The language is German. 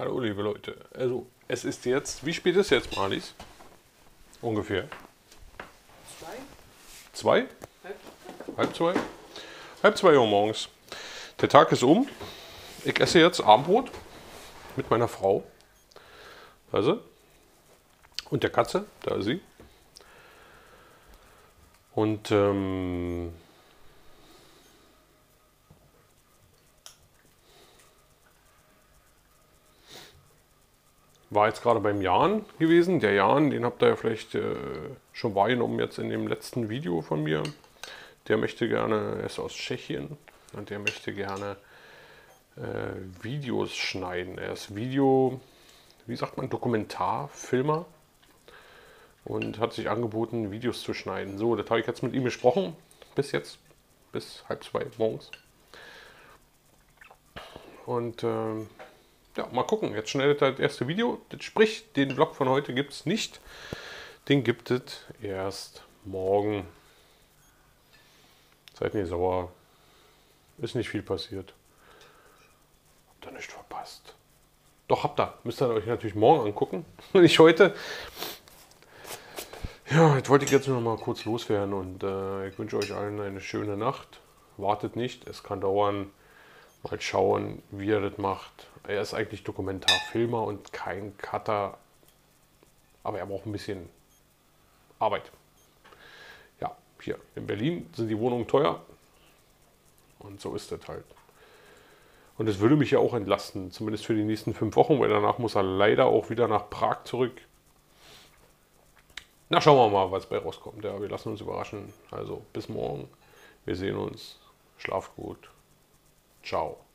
Hallo liebe Leute. Also es ist jetzt, wie spät ist jetzt, Marlies? Ungefähr. Zwei? Zwei? Halb? Zwei? Halb zwei Uhr morgens. Der Tag ist um. Ich esse jetzt Abendbrot mit meiner Frau. Also. Und der Katze, da ist sie. Und ähm, war jetzt gerade beim Jan gewesen. Der Jan, den habt ihr ja vielleicht äh, schon wahrgenommen jetzt in dem letzten Video von mir. Der möchte gerne, er ist aus Tschechien und der möchte gerne äh, Videos schneiden. Er ist Video, wie sagt man, Dokumentarfilmer und hat sich angeboten, Videos zu schneiden. So, das habe ich jetzt mit ihm besprochen. Bis jetzt, bis halb zwei morgens. Und ähm, ja, mal gucken. Jetzt schneidet er das erste Video. Sprich, den Vlog von heute gibt es nicht. Den gibt es erst morgen. Seid nicht sauer. Ist nicht viel passiert. Habt ihr nicht verpasst. Doch, habt ihr. Müsst ihr euch natürlich morgen angucken. Nicht heute. Ja, jetzt wollte ich jetzt nur noch mal kurz loswerden und äh, ich wünsche euch allen eine schöne Nacht. Wartet nicht, es kann dauern. Mal schauen, wie er das macht. Er ist eigentlich Dokumentarfilmer und kein Cutter, aber er braucht ein bisschen Arbeit. Ja, hier in Berlin sind die Wohnungen teuer und so ist das halt. Und es würde mich ja auch entlasten, zumindest für die nächsten fünf Wochen, weil danach muss er leider auch wieder nach Prag zurück. Na, schauen wir mal, was bei rauskommt. Ja, wir lassen uns überraschen. Also bis morgen. Wir sehen uns. Schlaf gut. Ciao.